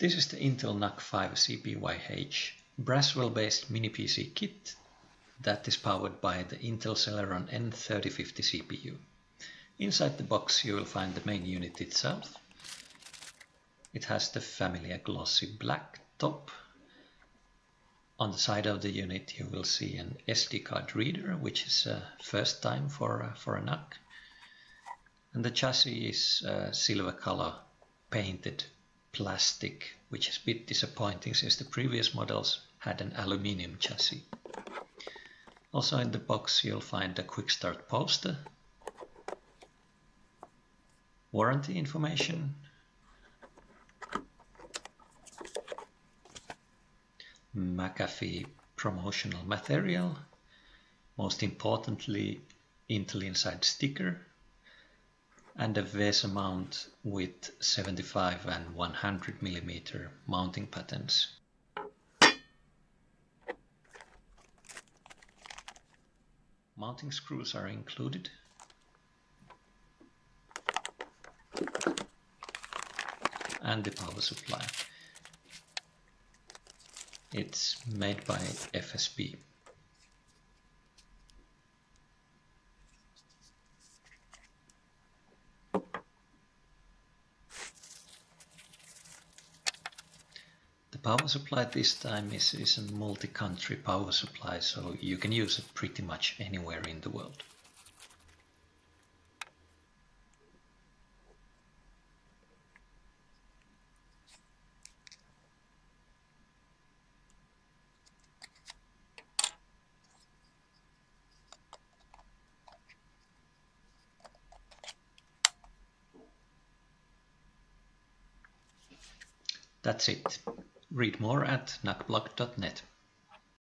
This is the Intel NUC 5 CPYH Braswell-based mini PC kit that is powered by the Intel Celeron N3050 CPU. Inside the box you will find the main unit itself. It has the familiar glossy black top. On the side of the unit you will see an SD card reader, which is a first time for, uh, for a NUC. And the chassis is uh, silver color painted plastic, which is a bit disappointing since the previous models had an aluminium chassis. Also in the box you'll find a quick start poster, warranty information, McAfee promotional material, most importantly Intel Inside sticker, and a VESA mount with 75 and 100 millimeter mounting patterns. Mounting screws are included. And the power supply. It's made by FSP. The power supply this time is, is a multi-country power supply, so you can use it pretty much anywhere in the world. That's it. Read more at nucblog.net.